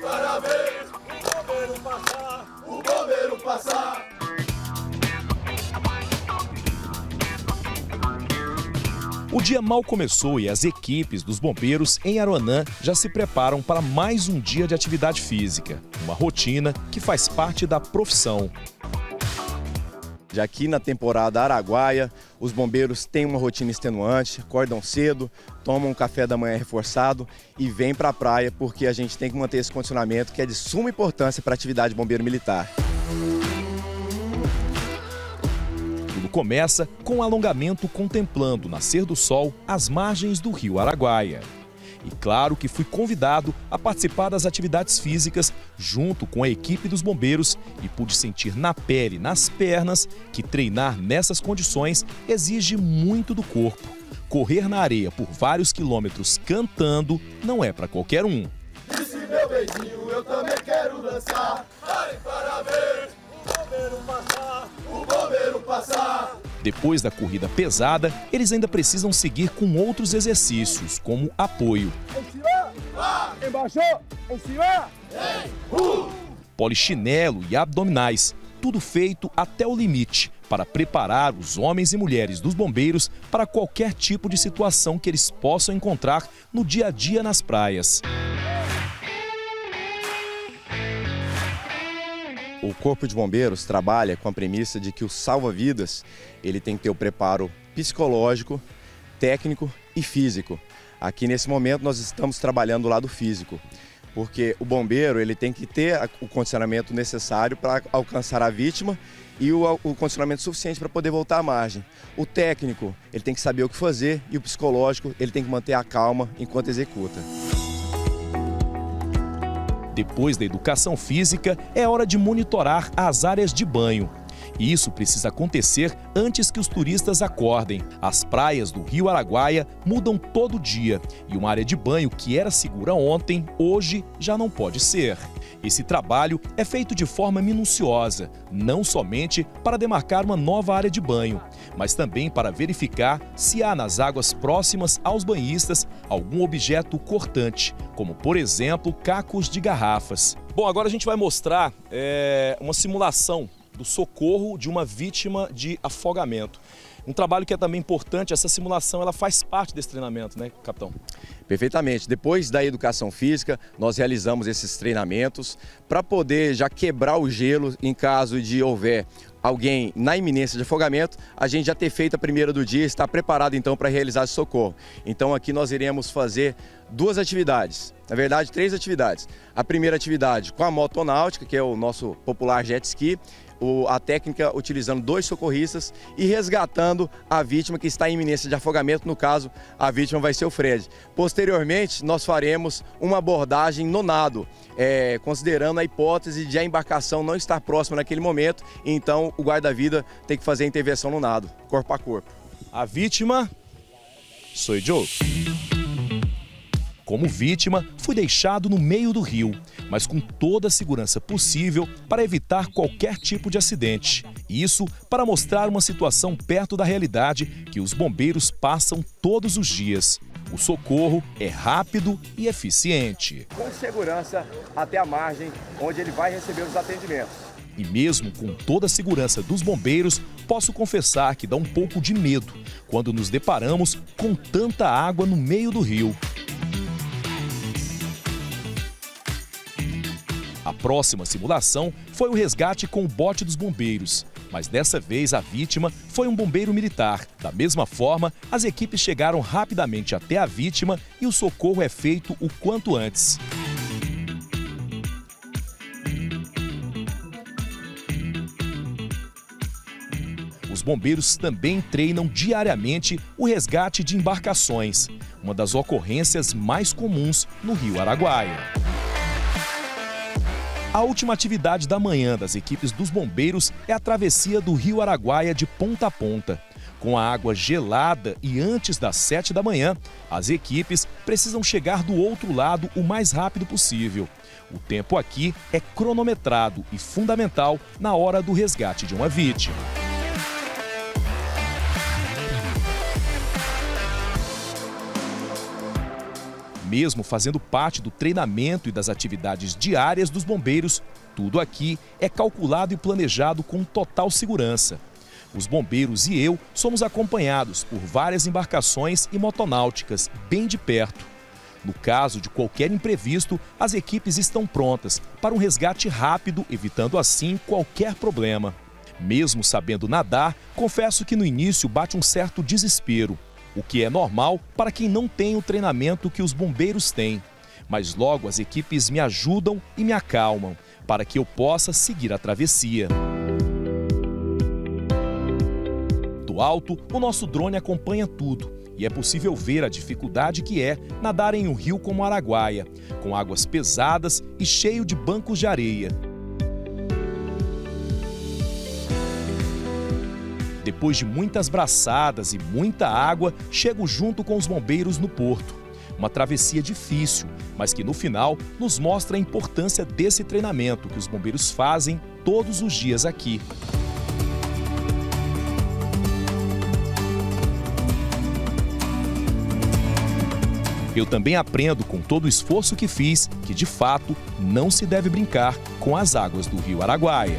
parabéns. O bombeiro passar, o bombeiro passar. O dia mal começou e as equipes dos bombeiros em Aruanã já se preparam para mais um dia de atividade física, uma rotina que faz parte da profissão. Já aqui na temporada Araguaia, os bombeiros têm uma rotina extenuante, acordam cedo, tomam um café da manhã reforçado e vêm para a praia porque a gente tem que manter esse condicionamento que é de suma importância para a atividade bombeiro militar. Tudo começa com um alongamento contemplando o nascer do sol às margens do rio Araguaia. E claro que fui convidado a participar das atividades físicas junto com a equipe dos bombeiros e pude sentir na pele, nas pernas, que treinar nessas condições exige muito do corpo. Correr na areia por vários quilômetros cantando não é para qualquer um. Disse meu beijinho, eu também quero dançar. Ai, para ver o bombeiro passar, o bombeiro passar. Depois da corrida pesada, eles ainda precisam seguir com outros exercícios, como apoio. Polichinelo e abdominais, tudo feito até o limite para preparar os homens e mulheres dos bombeiros para qualquer tipo de situação que eles possam encontrar no dia a dia nas praias. O Corpo de Bombeiros trabalha com a premissa de que o salva-vidas ele tem que ter o preparo psicológico, técnico e físico. Aqui nesse momento nós estamos trabalhando do lado físico, porque o bombeiro ele tem que ter o condicionamento necessário para alcançar a vítima e o, o condicionamento suficiente para poder voltar à margem. O técnico ele tem que saber o que fazer e o psicológico ele tem que manter a calma enquanto executa. Depois da educação física, é hora de monitorar as áreas de banho. E isso precisa acontecer antes que os turistas acordem. As praias do Rio Araguaia mudam todo dia e uma área de banho que era segura ontem, hoje já não pode ser. Esse trabalho é feito de forma minuciosa, não somente para demarcar uma nova área de banho, mas também para verificar se há nas águas próximas aos banhistas algum objeto cortante, como por exemplo cacos de garrafas. Bom, agora a gente vai mostrar é, uma simulação do socorro de uma vítima de afogamento. Um trabalho que é também importante, essa simulação ela faz parte desse treinamento, né, capitão? Perfeitamente. Depois da educação física, nós realizamos esses treinamentos para poder já quebrar o gelo em caso de houver alguém na iminência de afogamento, a gente já ter feito a primeira do dia e está preparado então para realizar esse socorro. Então aqui nós iremos fazer duas atividades, na verdade três atividades. A primeira atividade com a motonáutica, que é o nosso popular jet ski, o- a técnica utilizando dois socorristas e resgatando a vítima que está em iminência de afogamento. No caso, a vítima vai ser o Fred. Posteriormente, nós faremos uma abordagem no nado, é, considerando a hipótese de a embarcação não estar próxima naquele momento, então o guarda-vida tem que fazer a intervenção no nado, corpo a corpo. A vítima sou Joe. Como vítima, fui deixado no meio do rio, mas com toda a segurança possível para evitar qualquer tipo de acidente. Isso para mostrar uma situação perto da realidade que os bombeiros passam todos os dias. O socorro é rápido e eficiente. Com segurança até a margem onde ele vai receber os atendimentos. E mesmo com toda a segurança dos bombeiros, posso confessar que dá um pouco de medo quando nos deparamos com tanta água no meio do rio. Próxima simulação foi o resgate com o bote dos bombeiros. Mas dessa vez a vítima foi um bombeiro militar. Da mesma forma, as equipes chegaram rapidamente até a vítima e o socorro é feito o quanto antes. Os bombeiros também treinam diariamente o resgate de embarcações, uma das ocorrências mais comuns no Rio Araguaia. A última atividade da manhã das equipes dos bombeiros é a travessia do Rio Araguaia de ponta a ponta. Com a água gelada e antes das 7 da manhã, as equipes precisam chegar do outro lado o mais rápido possível. O tempo aqui é cronometrado e fundamental na hora do resgate de uma vítima. Mesmo fazendo parte do treinamento e das atividades diárias dos bombeiros, tudo aqui é calculado e planejado com total segurança. Os bombeiros e eu somos acompanhados por várias embarcações e motonáuticas bem de perto. No caso de qualquer imprevisto, as equipes estão prontas para um resgate rápido, evitando assim qualquer problema. Mesmo sabendo nadar, confesso que no início bate um certo desespero, o que é normal para quem não tem o treinamento que os bombeiros têm. Mas logo as equipes me ajudam e me acalmam, para que eu possa seguir a travessia. Do alto, o nosso drone acompanha tudo e é possível ver a dificuldade que é nadar em um rio como Araguaia, com águas pesadas e cheio de bancos de areia. Depois de muitas braçadas e muita água, chego junto com os bombeiros no porto. Uma travessia difícil, mas que no final nos mostra a importância desse treinamento que os bombeiros fazem todos os dias aqui. Eu também aprendo com todo o esforço que fiz que, de fato, não se deve brincar com as águas do rio Araguaia.